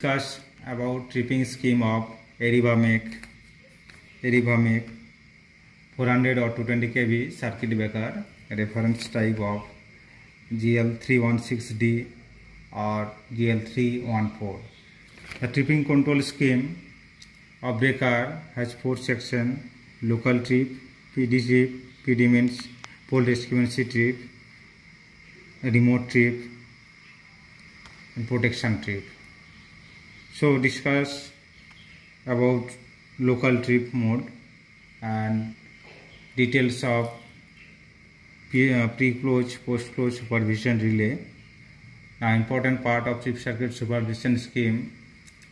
discuss about tripping scheme of Eribamec Eribamec 400 or 220 kV circuit breaker reference type of GL316D or GL314 the tripping control scheme of breaker has four section local trip PD trip PD means pole discrepancy trip remote trip and protection trip so discuss about local trip mode and details of uh, pre-close post-close supervision relay now important part of trip circuit supervision scheme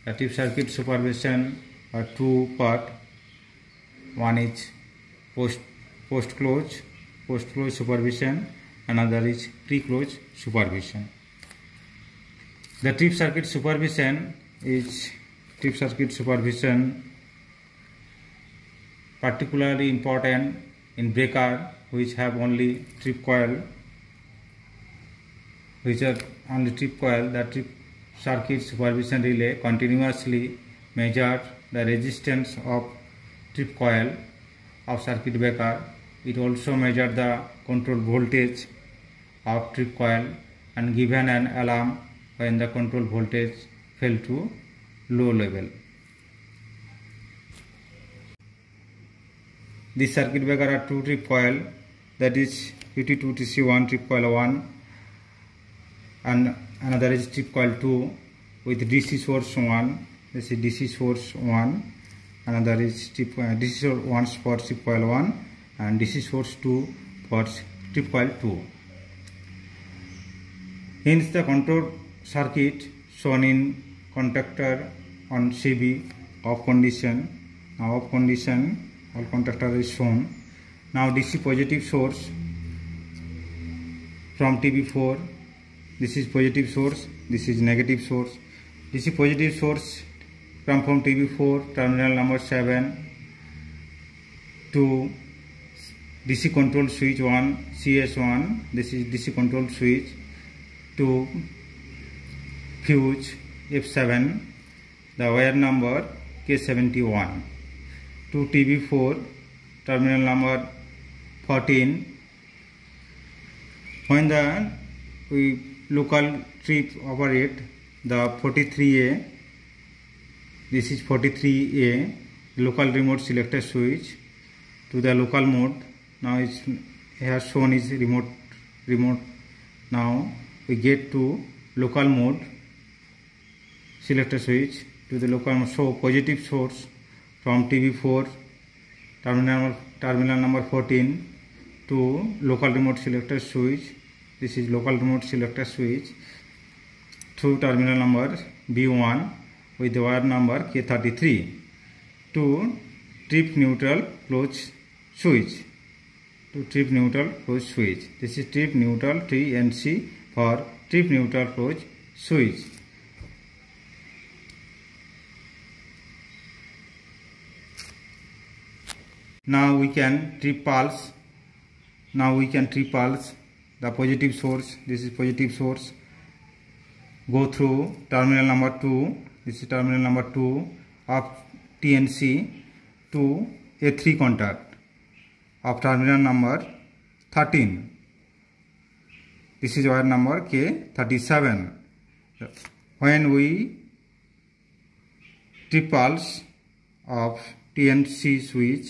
the trip circuit supervision are two part one is post post close post close supervision another is pre close supervision the trip circuit supervision is trip circuit supervision particularly important in breaker which have only trip coil which are only trip coil the trip circuit supervision relay continuously measures the resistance of trip coil of circuit breaker it also measures the control voltage of trip coil and given an alarm when the control voltage fell to low level. This circuit breaker are 2 trip coil that is 52 TC1 trip coil 1 and another is trip coil 2 with DC source 1 this is DC source 1 another is trip, uh, DC source 1 for trip coil 1 and DC source 2 for trip coil 2 hence the control circuit shown in conductor on CB off condition. Now off condition all contactor is shown. Now DC positive source from TB4. This is positive source, this is negative source. DC positive source come from TB4 terminal number 7 to DC control switch 1 CS1 this is DC control switch to fuse F7 the wire number K71 to TB4 terminal number 14 when the we local trip operate the 43A this is 43A local remote selector switch to the local mode now it's here shown is remote remote now we get to local mode select a switch to the local show positive source from TV4 terminal, terminal number 14 to local remote selector switch. This is local remote selector switch through terminal number B1 with the wire number K33 to trip neutral close switch. To trip neutral close switch. This is trip neutral TNC for trip neutral close switch. now we can trip pulse. now we can trip pulse. the positive source this is positive source go through terminal number 2 this is terminal number 2 of TNC to a 3 contact of terminal number 13 this is wire number K37 when we trip pulse of TNC switch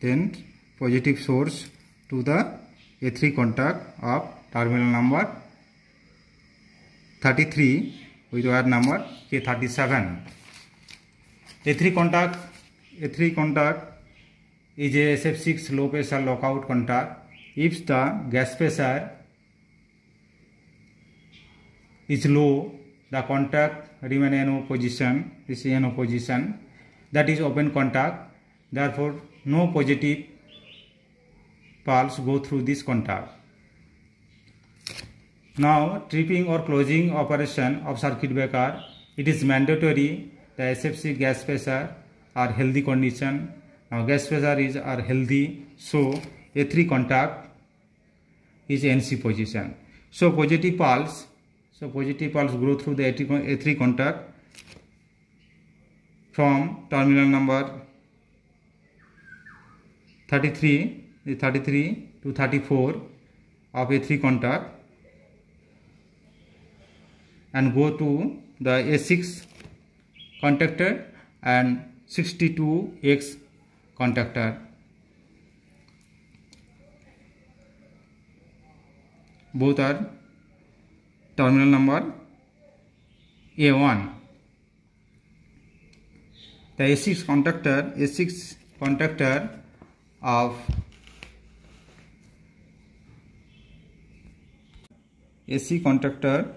then positive source to the A3 contact of terminal number 33 with wire number K37. A3 contact A3 contact is a SF6 low pressure lockout contact if the gas pressure is low the contact remain in no position this is in no position that is open contact therefore no positive pulse go through this contact. Now tripping or closing operation of circuit breaker, it is mandatory the SFC gas pressure are healthy condition. Now gas pressure is are healthy, so A3 contact is NC position. So positive pulse, so positive pulse go through the A3 contact from terminal number 33, 33 to 34 of A3 contact and go to the A6 contactor and 62X contactor. Both are terminal number A1. The A6 contactor, A6 contactor of AC conductor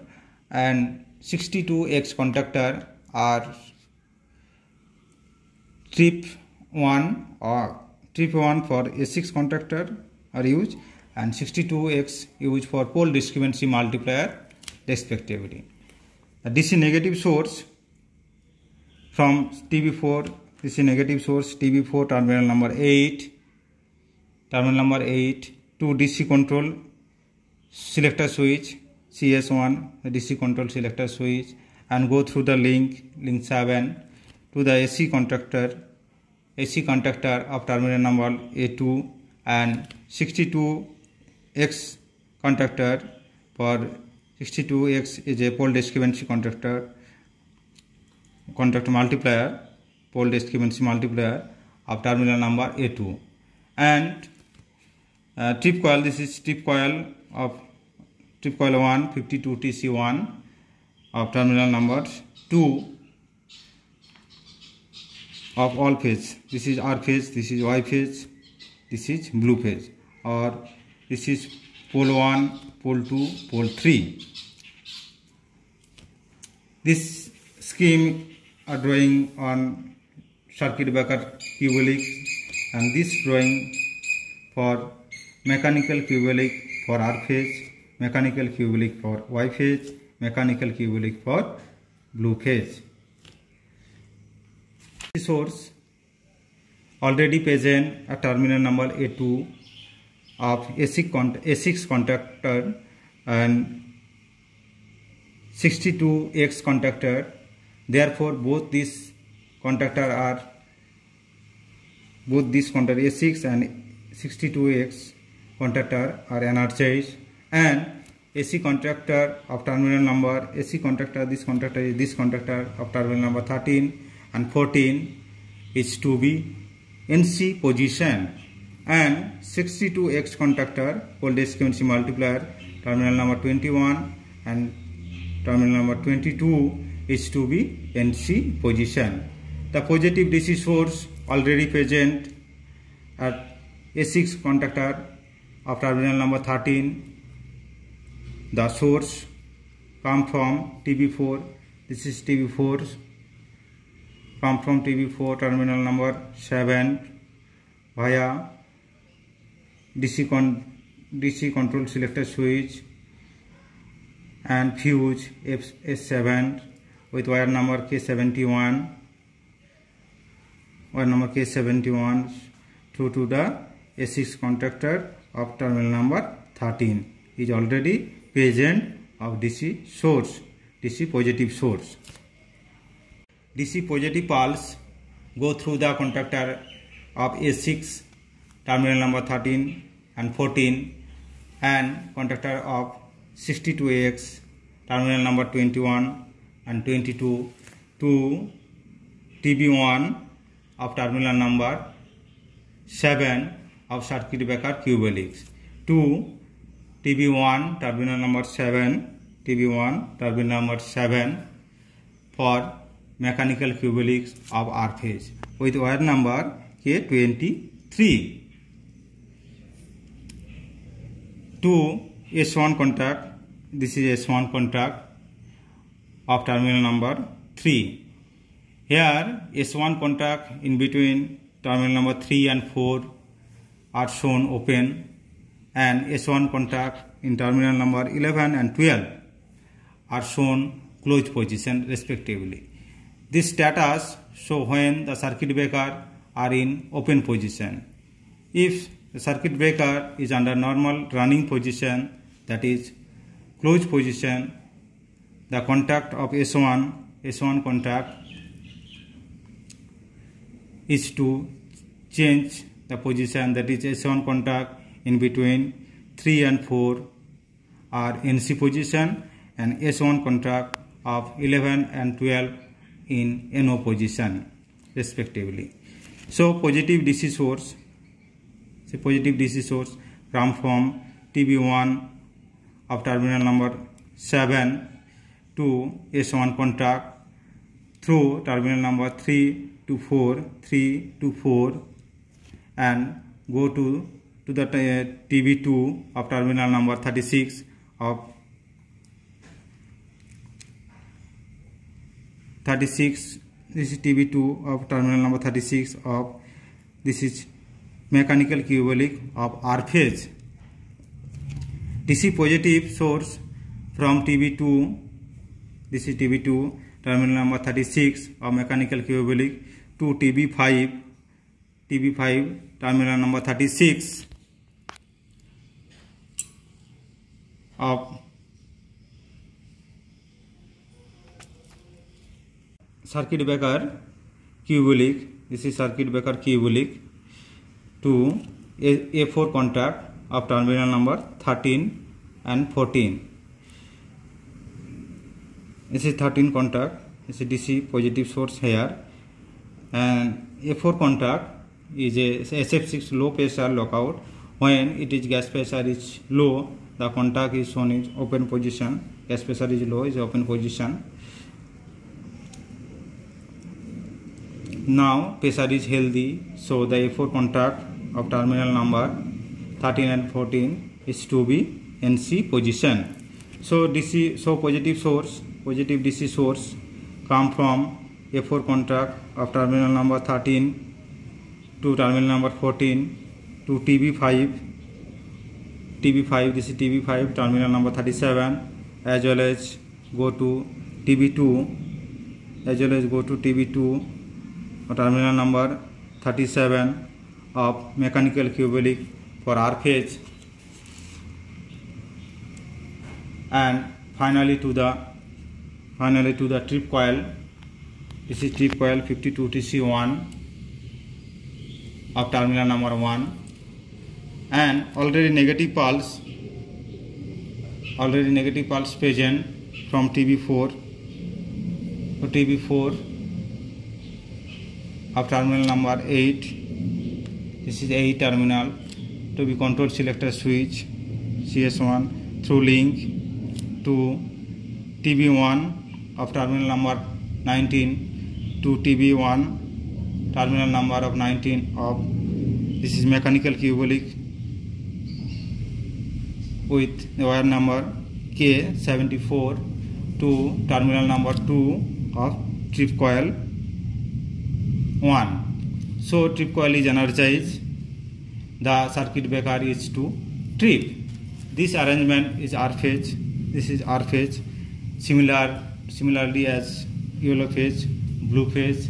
and 62X conductor are trip 1 or trip 1 for A6 conductor are used and 62X used for pole discrepancy multiplier respectively. The DC negative source from TB4 this is negative source TB4 terminal number 8 terminal number 8, 2 DC control selector switch, CS1 DC control selector switch, and go through the link 7 to the AC contactor of terminal number A2 and 62X contactor, for 62X is a pole discrepancy contact multiplier of terminal number A2, and uh, tip coil this is tip coil of tip coil 1 52 tc1 of terminal number 2 of all phase this is r phase this is y phase this is blue phase or this is pole 1 pole 2 pole 3 this scheme are drawing on circuit breaker cubulic and this drawing for mechanical cubic for r phase mechanical cubic for y phase mechanical cubic for blue phase source already present a terminal number a2 of a6 cont a6 contactor and 62x contactor therefore both these contactor are both these contactor a6 and 62x contractor or energized and AC contractor of terminal number AC contractor this contractor is this contractor of terminal number 13 and 14 is to be NC position and 62X contractor cold SQNC multiplier terminal number 21 and terminal number 22 is to be NC position. The positive DC source already present at A6 contactor of terminal number 13 the source come from TB4 this is TB4 come from TB4 terminal number 7 via DC, con DC control selector switch and fuse S7 with wire number K71 wire number K71 through to the S6 contactor of terminal number 13 is already present of DC source, DC positive source. DC positive pulse go through the conductor of A6 terminal number 13 and 14 and conductor of 62AX terminal number 21 and 22 to TB1 of terminal number 7 of circuit breaker cube helix. 2. TB1 terminal number 7, TB1 terminal number 7 for mechanical cube helix of R phase with wire number K23. 2. S1 contact, this is S1 contact of terminal number 3. Here S1 contact in between terminal number 3 and are shown open and S1 contact in terminal number 11 and 12 are shown closed position respectively. This status show when the circuit breaker are in open position. If the circuit breaker is under normal running position that is closed position the contact of S1 S1 contact is to change the position that is S1 contact in between 3 and 4 are NC position and S1 contact of 11 and 12 in NO position respectively. So positive DC source, so positive DC source come from TB1 of terminal number 7 to S1 contact through terminal number 3 to 4, 3 to 4 and go to, to the uh, TV2 of terminal number 36 of 36 this is TV2 of terminal number 36 of this is mechanical cubic of R phase. DC positive source from TB2 this is TB2 terminal number 36 of mechanical cubic to TB5 TB five terminal number thirty six of circuit breaker cubulic this is circuit breaker cubulic to a A4 contact of terminal number 13 and 14 this is 13 contact this is DC positive source here and A4 contact is a SF6 low pressure lockout when it is gas pressure is low the contact is shown is open position gas pressure is low is open position now pressure is healthy so the A4 contact of terminal number 13 and 14 is to be NC position so DC so positive source positive DC source come from A4 contact of terminal number 13 to terminal number 14 to TB5, this is TB5 terminal number 37, as well as go to TB2, or terminal number 37 of mechanical cubic for R phase, and finally to the trip coil. This is trip coil 52 TC1 of terminal number 1 and already negative pulse already negative pulse present from TB4 to TB4 of terminal number 8 this is 8 terminal to be control selector switch CS1 through link to TB1 of terminal number 19 to TB1 terminal number of nineteen of this is mechanical cubicle with wire number K seventy four to terminal number two of trip coil one so trip coil is energise the circuit breaker is to trip this arrangement is R phase this is R phase similar similarly as yellow phase blue phase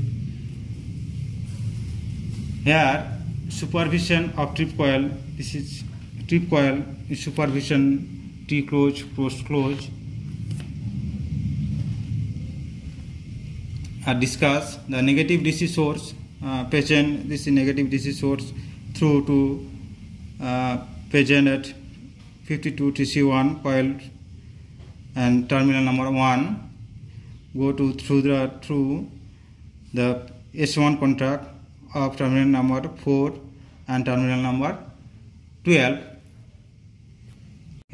here supervision of trip coil this is trip coil is supervision T close post close are uh, discussed the negative DC source uh, patient this is negative DC source through to uh, patient at 52 TC1 coil and terminal number 1 go to through the through the S1 contract of terminal number 4 and terminal number 12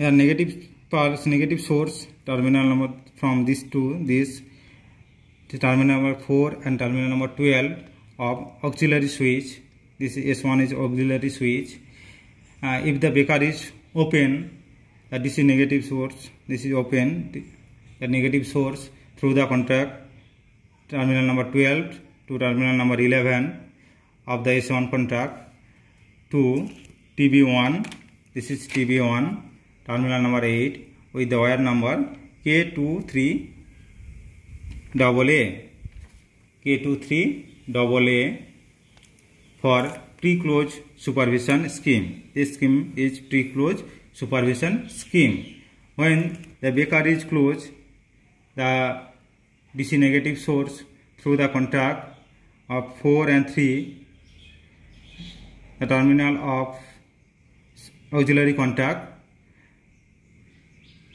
here negative pulse negative source terminal number from this to this the terminal number 4 and terminal number 12 of auxiliary switch this s1 is auxiliary switch uh, if the breaker is open uh, this is negative source this is open the negative source through the contact terminal number 12 to terminal number 11 of the S1 contract to TB1. This is TB1 terminal number 8 with the wire number K23 double A. K23 double A for pre-close supervision scheme. This scheme is pre-close supervision scheme. When the breaker is closed, the DC negative source through the contact of 4 and 3 the terminal of auxiliary contact.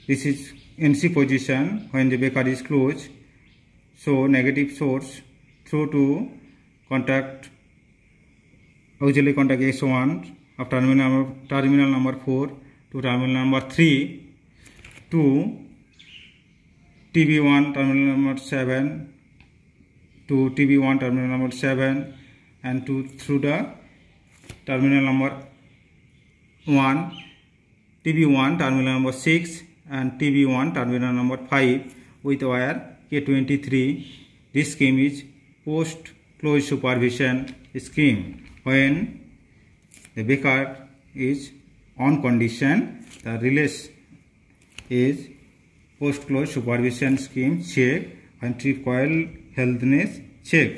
This is NC position when the breaker is closed. So negative source through to contact auxiliary contact S1 of terminal terminal number 4 to terminal number 3 to TB1 terminal number 7 to TB1 terminal number 7 and to through the terminal number 1 TB1 terminal number 6 and TB1 terminal number 5 with wire K23. This scheme is post closed supervision scheme. When the baker is on condition, the release is post closed supervision scheme check and trip coil healthiness check.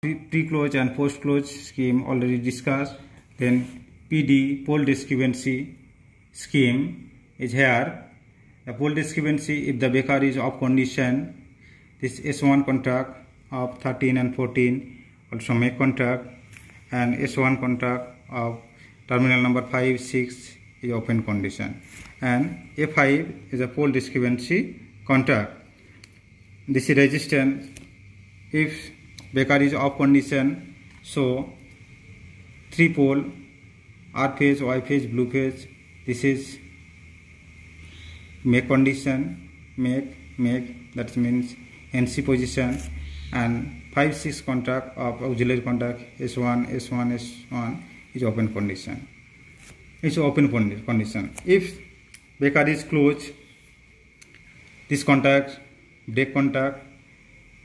pre-close and post-close scheme already discussed. Then PD, pole discrepancy scheme is here. The pole discrepancy if the baker is of condition, this S1 contract of 13 and 14 also make contract and S1 contract of terminal number 5, 6 is open condition and A5 is a pole discrepancy contract. This is resistance if Baker is off condition. So three pole R phase, Y phase, blue phase. This is make condition, make, make. That means NC position and 5 6 contact of auxiliary contact S1, S1, S1 is open condition. It's open condition. If Baker is closed, this contact, break contact,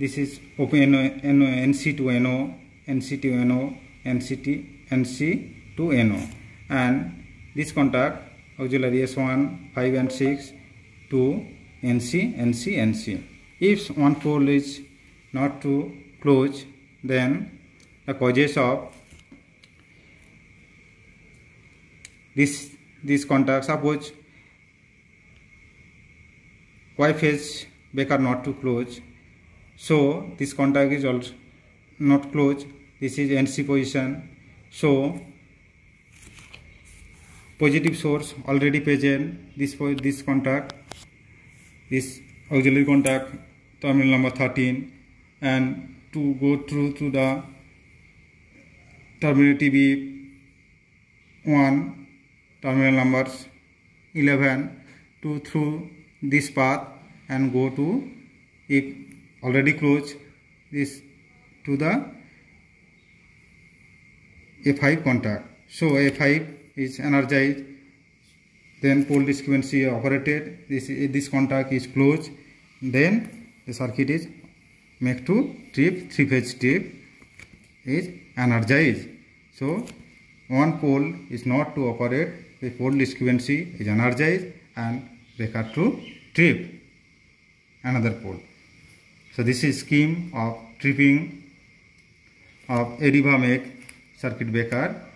this is open NC to NO, NC to NO, NC NC to NO. And this contact auxiliary S1, 5 and 6 to NC, NC, NC. If one pole is not to close, then the causes of this this contact suppose y phase baker not to close so this contact is also not closed this is NC position so positive source already present this this contact this auxiliary contact terminal number 13 and to go through to the terminal TB 1 terminal numbers 11 to through this path and go to if already close this to the a5 contact so a5 is energized then pole discrepancy operated this this contact is closed then the circuit is make to trip three phase trip is energized so one pole is not to operate the pole discrepancy is energized and they cut to trip another pole So this is scheme of tripping of adiabatic circuit breaker